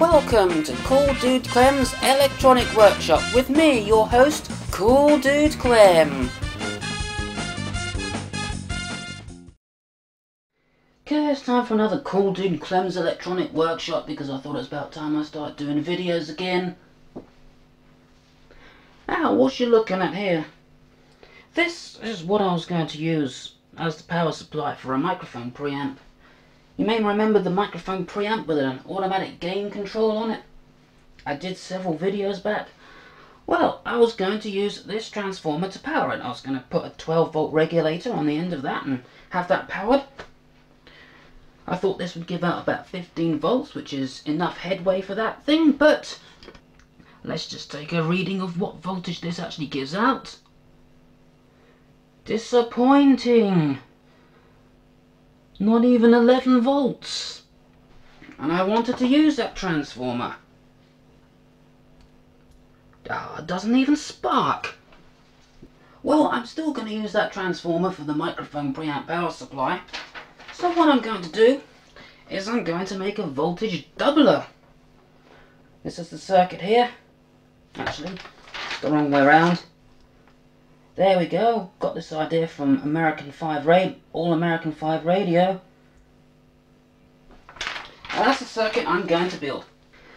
Welcome to Cool Dude Clem's Electronic Workshop with me, your host, Cool Dude Clem. Okay, it's time for another Cool Dude Clem's Electronic Workshop because I thought it was about time I start doing videos again. Now, what you looking at here? This is what I was going to use as the power supply for a microphone preamp. You may remember the microphone preamp with an automatic gain control on it. I did several videos back. Well, I was going to use this transformer to power it. I was going to put a 12 volt regulator on the end of that and have that powered. I thought this would give out about 15 volts, which is enough headway for that thing, but let's just take a reading of what voltage this actually gives out. Disappointing. Not even 11 volts. And I wanted to use that transformer. Ah, it doesn't even spark. Well, I'm still going to use that transformer for the microphone preamp power supply. So what I'm going to do is I'm going to make a voltage doubler. This is the circuit here. Actually, it's the wrong way around. There we go. Got this idea from American 5 Radio, All American 5 Radio. That's the circuit I'm going to build.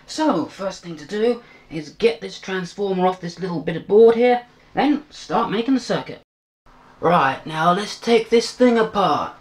So, first thing to do is get this transformer off this little bit of board here, then start making the circuit. Right, now let's take this thing apart.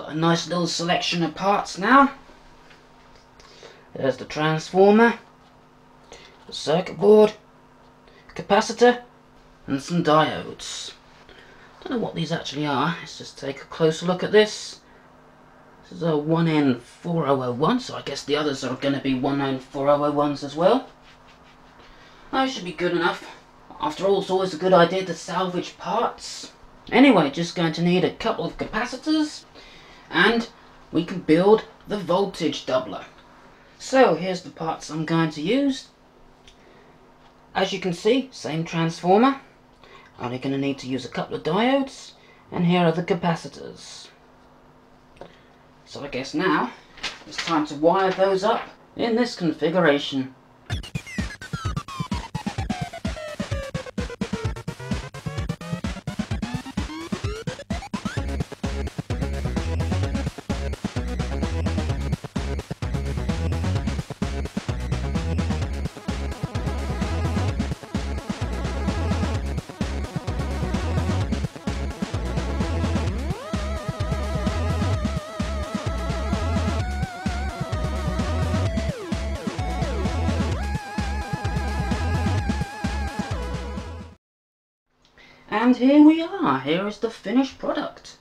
Got a nice little selection of parts now. There's the transformer, the circuit board, capacitor, and some diodes. Don't know what these actually are. Let's just take a closer look at this. This is a 1N4001, so I guess the others are going to be 1N4001s as well. That should be good enough. After all, it's always a good idea to salvage parts. Anyway, just going to need a couple of capacitors, and we can build the voltage doubler. So here's the parts I'm going to use. As you can see, same transformer. Only going to need to use a couple of diodes, and here are the capacitors. So I guess now it's time to wire those up in this configuration. And here we are, here is the finished product.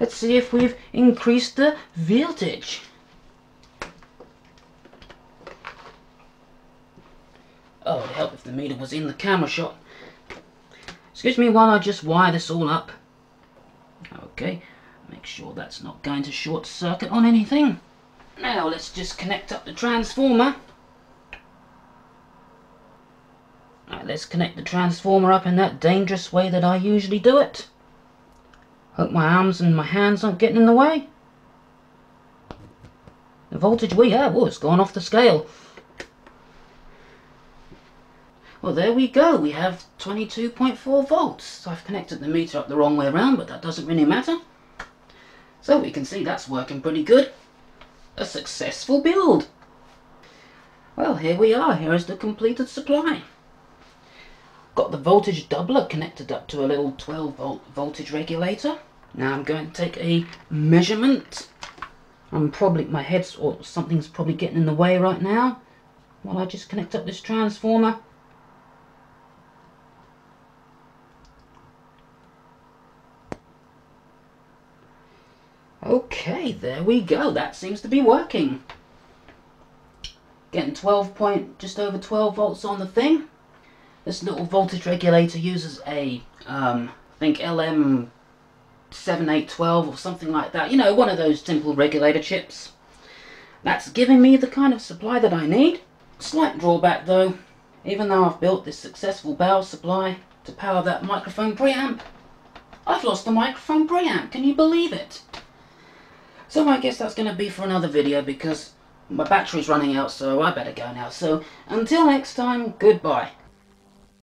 Let's see if we've increased the voltage. Oh, it'd help if the meter was in the camera shot. Excuse me while I just wire this all up. Okay, make sure that's not going to short circuit on anything. Now let's just connect up the transformer. Right, let's connect the transformer up in that dangerous way that I usually do it. Hope my arms and my hands aren't getting in the way. The voltage we have, oh, it's gone off the scale. Well, there we go. We have 22.4 volts. So I've connected the meter up the wrong way around, but that doesn't really matter. So we can see that's working pretty good. A successful build. Well, here we are. Here is the completed supply. Got the voltage doubler connected up to a little 12 volt voltage regulator. Now I'm going to take a measurement. I'm probably, my head's, or something's probably getting in the way right now. While I just connect up this transformer. Okay, there we go. That seems to be working. Getting 12 point, just over 12 volts on the thing. This little voltage regulator uses a, um, I think LM7812 or something like that. You know, one of those simple regulator chips. That's giving me the kind of supply that I need. Slight drawback though, even though I've built this successful power supply to power that microphone preamp, I've lost the microphone preamp, can you believe it? So I guess that's going to be for another video because my battery's running out so I better go now. So until next time, goodbye.